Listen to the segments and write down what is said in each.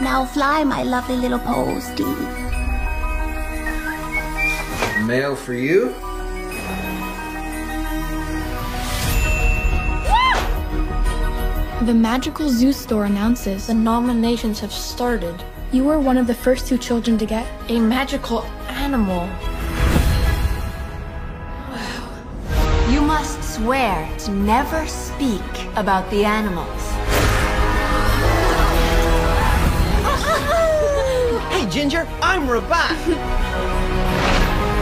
Now fly, my lovely little postie. Mail for you. The Magical Zoo store announces The nominations have started. you were one of the first two children to get A magical animal. You must swear to never speak about the animals. Ginger, I'm Rabbat.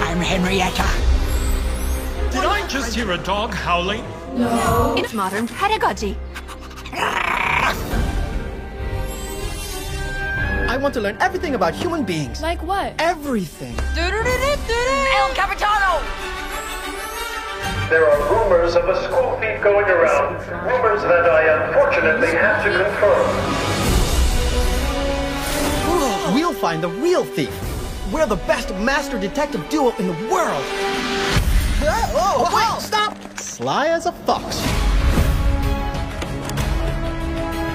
I'm Henrietta. Did I just hear a dog howling? No. It's modern pedagogy. I want to learn everything about human beings. like what? Everything. El Capitano! There are rumors of a school thief going around. Rumors that I unfortunately have to confirm. We'll find the real thief. We're the best master detective duo in the world. Oh, wait, stop! Sly as a fox.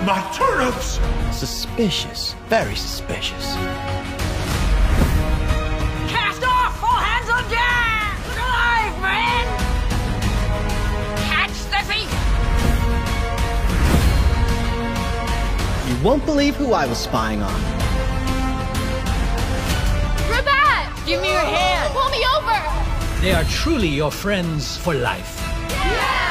My turnips! Suspicious. Very suspicious. Cast off! All hands on deck! Look alive, man! Catch the thief! You won't believe who I was spying on. Give me your hand! Pull me over! They are truly your friends for life. Yeah!